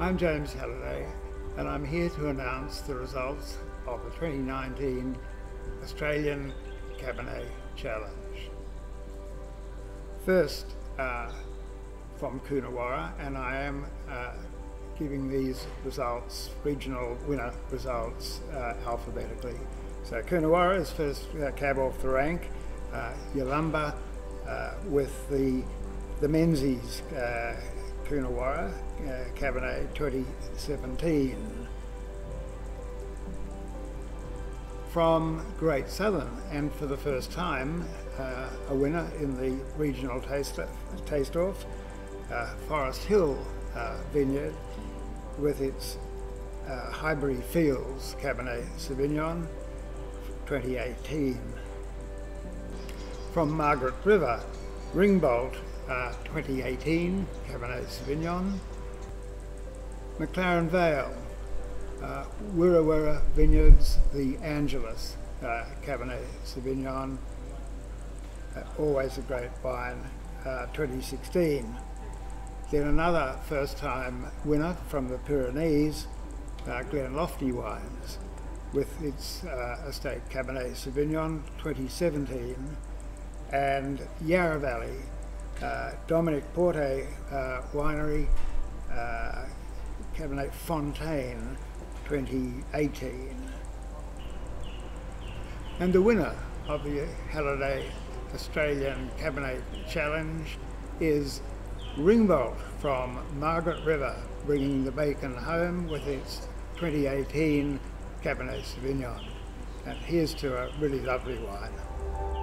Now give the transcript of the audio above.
I'm James Halliday, and I'm here to announce the results of the 2019 Australian Cabernet Challenge. First, uh, from Coonawarra, and I am uh, giving these results, regional winner results, uh, alphabetically. So Coonawarra is first uh, cab off the rank, uh, Yalumba uh, with the the Menzies uh, Coonawarra uh, Cabernet 2017. From Great Southern, and for the first time, uh, a winner in the regional taste, taste off, uh, Forest Hill uh, Vineyard with its uh, Highbury Fields Cabernet Sauvignon 2018. From Margaret River, Ringbolt uh, 2018 Cabernet Sauvignon. McLaren Vale, uh, Wirra Vineyards, the Angelus uh, Cabernet Sauvignon, uh, always a great wine, uh, 2016. Then another first time winner from the Pyrenees, uh, Glenlofty Wines, with its uh, estate Cabernet Sauvignon 2017, and Yarra Valley Dominique Portet uh, Winery, uh, Cabernet Fontaine 2018. And the winner of the Halliday Australian Cabernet Challenge is Ringbolt from Margaret River, bringing the bacon home with its 2018 Cabernet Sauvignon. And here's to a really lovely wine.